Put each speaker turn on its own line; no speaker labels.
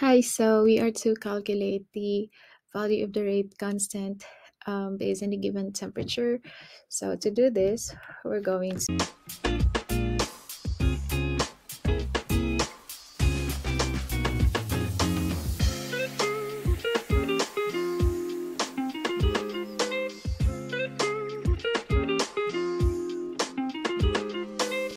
Hi, so we are to calculate the value of the rate constant um, based on the given temperature. So to do this, we're going to